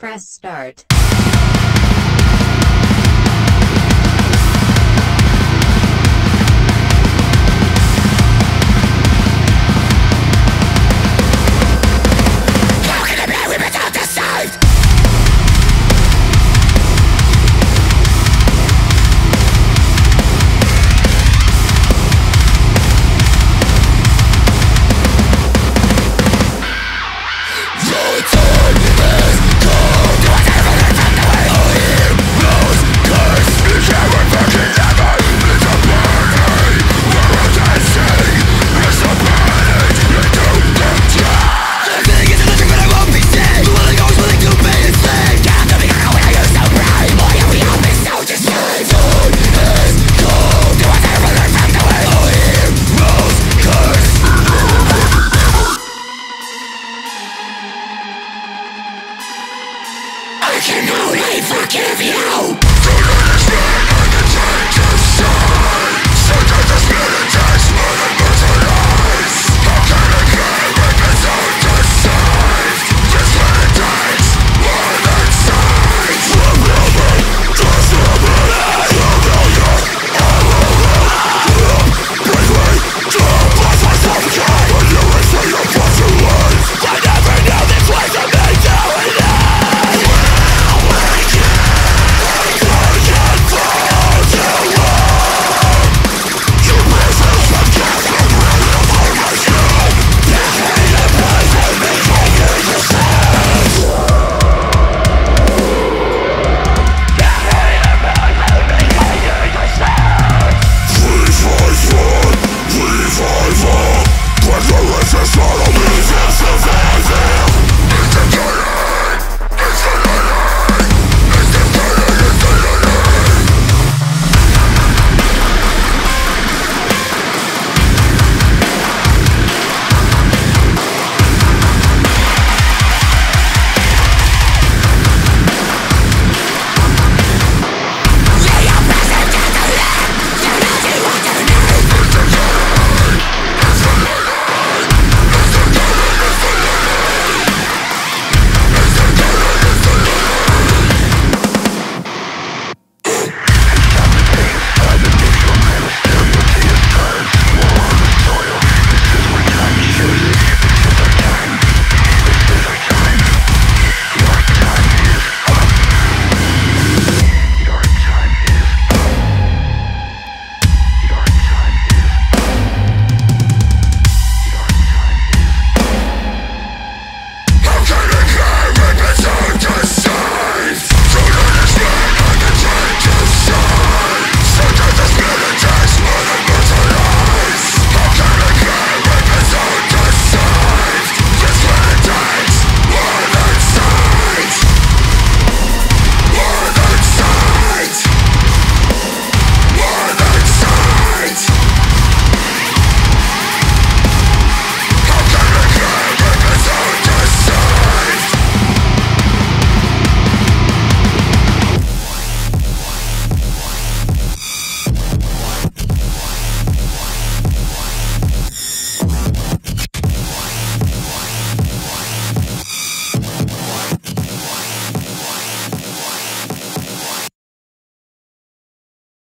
Press start. I can only forgive you.